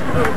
Oh.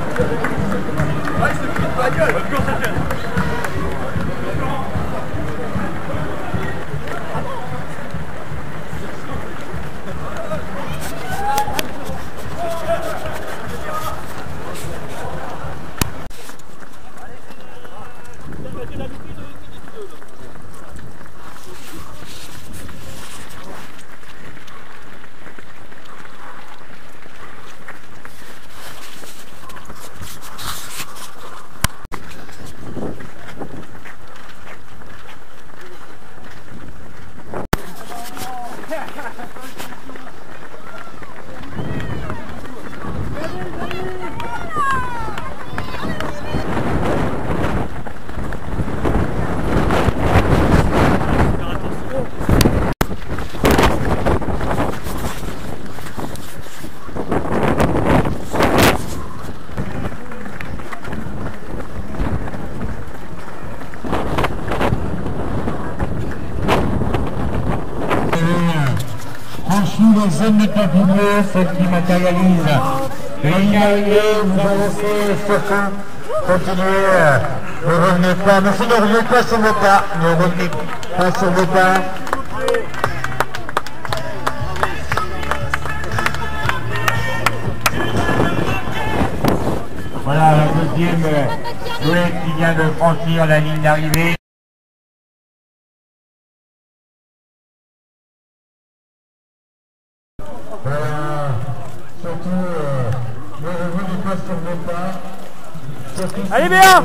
Bleu, celle qui matérialise la ligne arrivée, vous avancez surtout, continuez, ne revenez pas, monsieur ne revenez pas sur vos pas, ne revenez pas sur vos pas. Voilà la deuxième jouet qui vient de franchir la ligne d'arrivée. Voilà, surtout, euh, pas sur vos pas. Allez bien